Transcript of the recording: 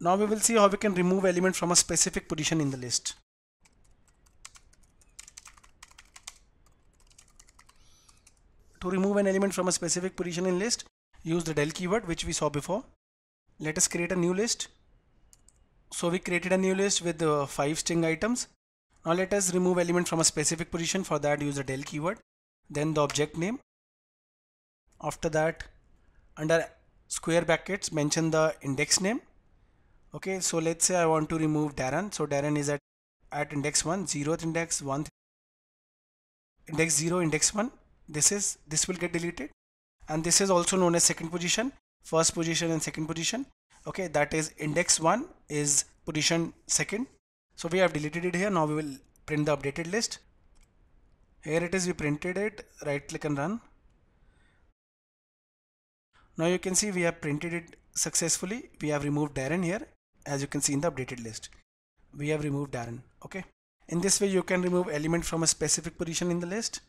now we will see how we can remove element from a specific position in the list. To remove an element from a specific position in list use the del keyword which we saw before. Let us create a new list. So we created a new list with uh, five string items. Now let us remove element from a specific position. For that use the del keyword then the object name. After that under square brackets mention the index name okay so let's say I want to remove Darren. So Darren is at at index 1 zeroth index 1 index 0 index 1 this is this will get deleted. And this is also known as second position first position and second position. Okay that is index 1 is position second. So we have deleted it here. Now we will print the updated list. Here it is we printed it. Right click and run. Now you can see we have printed it successfully. We have removed Darren here as you can see in the updated list. We have removed Darren okay? In this way you can remove element from a specific position in the list